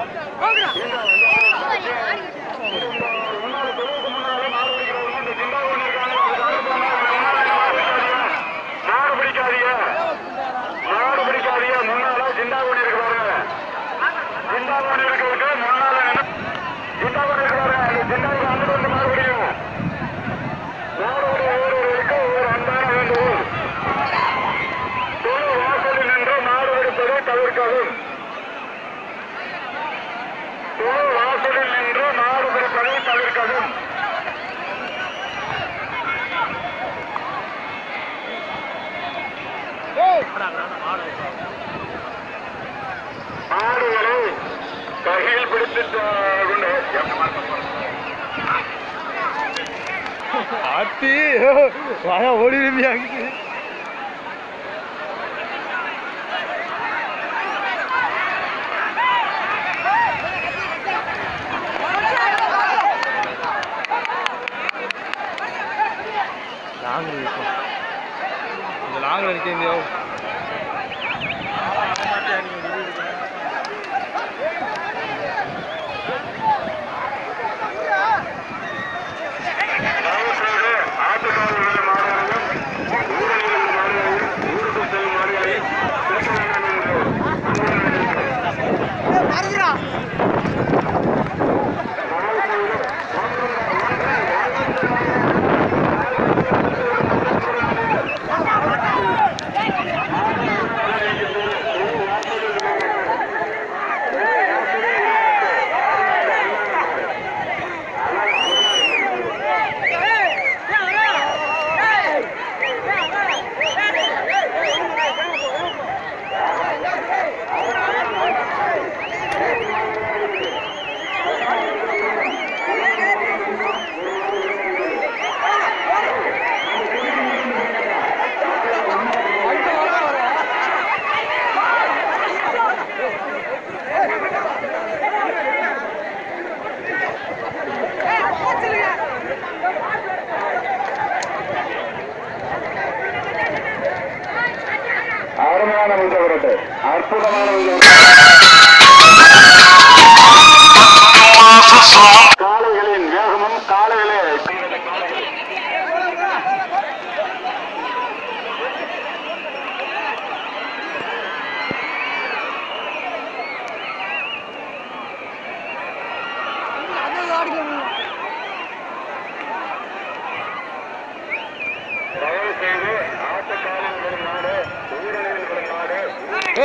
Okay. மாடுகளை கையில் பிடித்து ஆத்தி வாயா ஓடி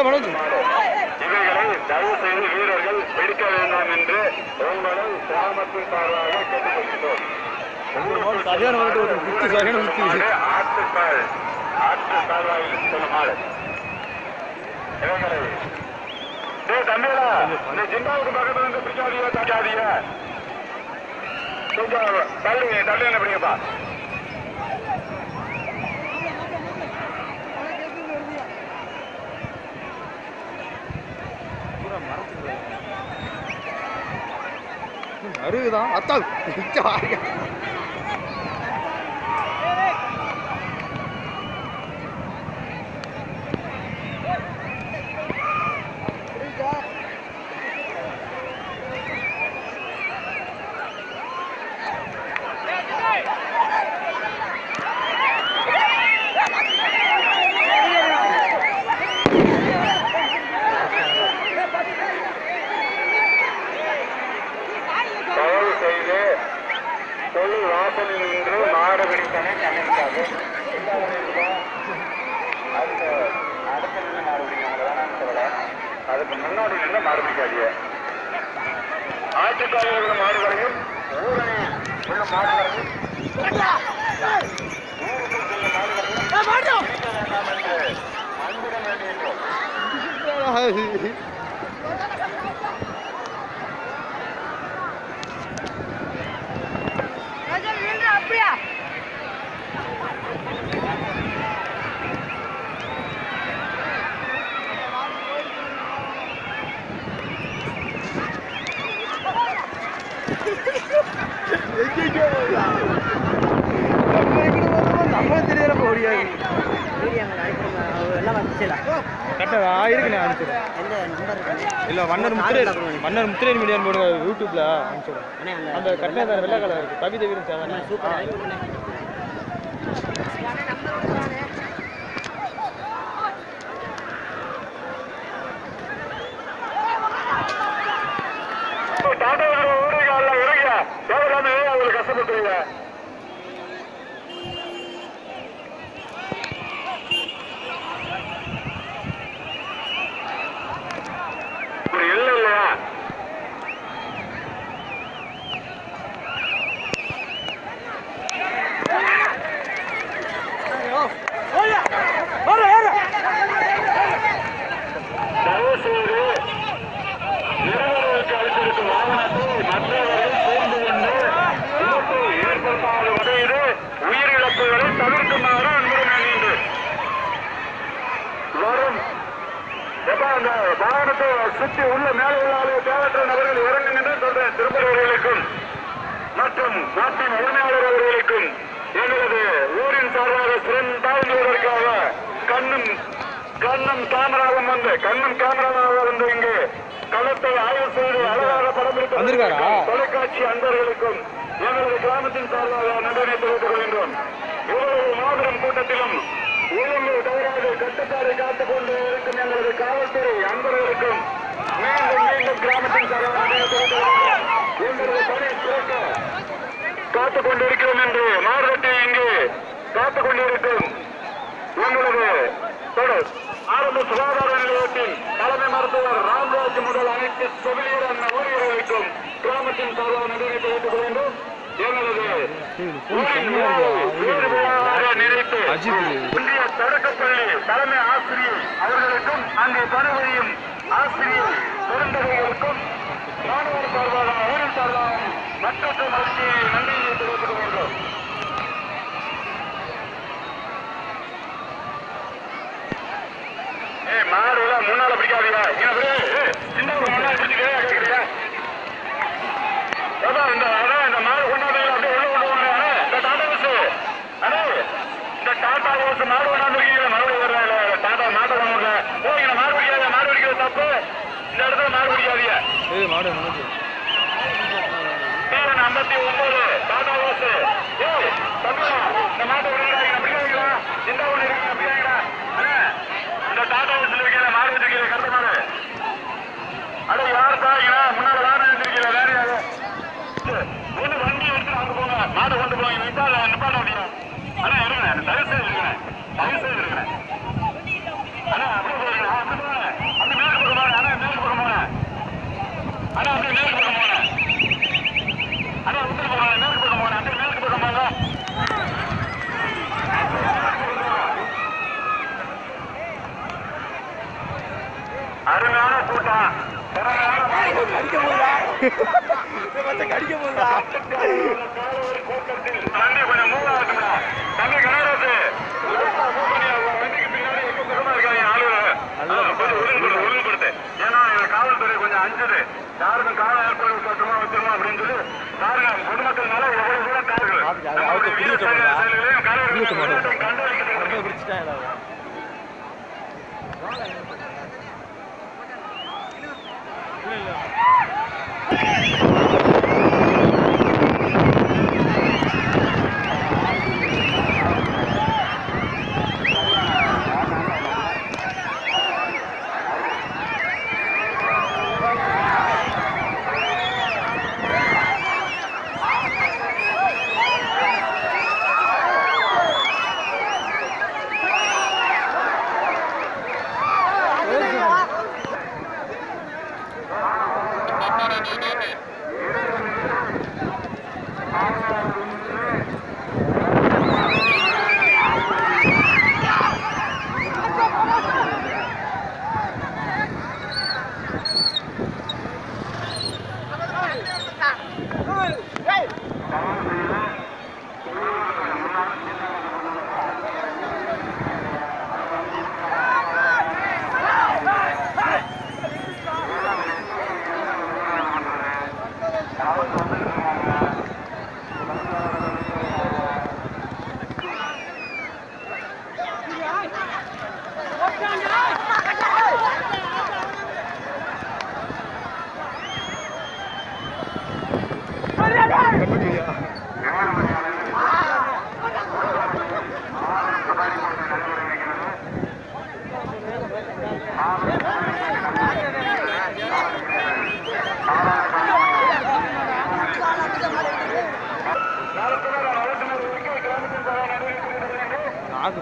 மனோஜ். செய்து வீரர்கள் பிடிக்க வேண்டாம் என்று உங்களை கிராமத்தின் சார்பாக கேட்டுக்கொள்கிறோம். ஆற்றுக்கால் ஆற்று கால்வாயில் செல்லும் மாடு இவைகளை தம்பியடா இந்த ஜிம்பாவுக்கு பக்கத்துல இருந்து பிடிக்காதீங்க என்ன பண்ணியப்பா அருகுதான் அத்தான் மாடு என்ன மாடு பிடிக்காதீங்க ஆட்டுக்காக உள்ள மாடுகளையும் ஊரணி உள்ள மாடுகளையும் மாடுகளையும் அன்புடன் வேண்டியிருக்கிறோம் கரெக்டாக இருக்குண்ணே அனுப்பிச்சிடுறேன் இல்லை மன்னர் முத்திரை மன்னர் முத்திரை மீடியான்னு போடுங்க. யூடியூப்ல அனுப்பிச்சிடுறேன் அந்த கரெக்டாக தான் வெள்ளை கலர் இருக்கு. கவிதை வீரன் சாதாரண சூப்பர் டாடா அல்ல அவங்களுக்கு கஷ்டப்பட்டுருங்க சுற்றி உள்ள மேலே உள்ள ஆளு தேவையற்ற நபர்கள் இறங்குங்க என்று சொல்றேன் திருப்பதிவர்களுக்கும் மற்றும் நாட்டின் உரிமையாளர் அவர்களுக்கும் எங்களது ஊரின் சார்பாக சிறந்தாழ்ந்துவதற்காக கண்ணும் கண்ணும் கேமராவும் வந்து கண்ணும் கேமராவாக வந்து இங்கு களத்தை ஆய்வு செய்து அழகாக படம் பிடித்து? தொலைக்காட்சி அன்பர்களுக்கும் எங்களது கிராமத்தின் சார்பாக நன்றினை தெரிவித்துக் கொள்கின்றோம் இவ்வளவு மாபெரும் கூட்டத்திலும் ஒழுங்கு தவறாது கட்டுப்பாடு காத்துக் கொண்டு இருக்கும் எங்களது காவல்துறை அன்பர்களுக்கும் மீண்டும் மீண்டும் கிராமத்தின் காத்துக் கொண்டிருக்கிறோம் என்று மாறுபட்டு இங்கு காத்துக் கொண்டிருக்கும் எங்களது தொடர் ஆரம்ப சுகாதார நிலையத்தின் தலைமை மருத்துவர் ராம்ராஜ் முதல் அனைத்து செவிலியர் ஊழியர்களுக்கும் கிராமத்தின் சார்பாக நன்றினை தெரிவித்துக் கொள்கின்றோம். நினைத்து. இந்திய தொடக்கப்பள்ளி தலைமை ஆசிரியர் அவர்களுக்கும் அங்கே பணிபுரியும் ஆசிரியர் பெருந்தகைகளுக்கும் மாணவர் சார்பாக ஊரில் சார்பாக மற்றொரு மகிழ்ச்சியை நன்றியை தெரிவித்துக் கொள்கிறோம். ஏய் மாடு எல்லாம் முன்னால பிடிக்காதீங்க இங்க அப்படியே, ஏய், சின்ன ஒரு முன்னால பிடிச்சிட்டே கேக்குறியா அதான் இந்த அதான் இந்த மாடு கொண்டாந்து அப்படியே உள்ள கொண்டு போங்க அண்ணே, இந்த டாடா பஸ் அண்ணே இந்த டாடா பஸ் மாடு கொண்டாந்துருக்கீங்க மறுபடியும் வர்றேன் டாடா மாட்டை கொண்டு ஓ இங்க மாடு பிடிக்காத மாடு பிடிக்கிறது தப்பு இந்த இடத்துல மாடு பிடிக்காதீங்க ஏய் மாடு முடிஞ்சு டிஎன் ஐம்பத்தி ஒன்பது டாடா பஸ் ஏய் தம்பியா இந்த மாட்டை விடுறாங்க பிடிக்காதீங்களா இந்த ஒன்று இருக்கு பிடிக்காதீங்களா அண்ணே இந்த டாடா பஸ்ல இருக்கிற மாடு வச்சிருக்கீங்க கருத்த மாடு அட யார் சாரிங்களா முன்னால வேணும் வச்சிருக்கீங்க வேற யாரு ஒண்ணு வண்டி எடுத்து அங்க போங்க மாடு கொண்டு போங்க நிப்பாட நிப்பாட முடியும் அண்ணா இருங்க தயவு செய்து இருங்க தயவு செய்து இருங்க அண்ணா அப்படியே போயிருங்க அப்படி போங்க அப்படி மேற்கு பக்கம் போங்க அண்ணா மேற்கு பக்கம் போங்க அண்ணா அப்படியே மேற்கு பக்கம் போங்க அண்ணா உத்தர போங்க மேற்கு பக்கம் போங்க அப்படியே மேற்கு பக்கம் போங்க அருமையான கூட்டம். கடிக்க போதா கடிக்க போதா கொஞ்சம். நல்லா ஆ, கொஞ்சம் ஒழுங்குபடு, ஒழுங்குபடுத்து. ஏன்னா எங்க காவல்துறை கொஞ்சம் அஞ்சுது. யாருக்கும் கால ஏற்பாடு கட்டுமா வச்சிருமா அப்படின்னு சொல்லி பாருங்க பொதுமக்கள் மேல எவ்வளவு தூரம் கார்கள் பாத்துக்க,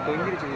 தொங்கிருச்சு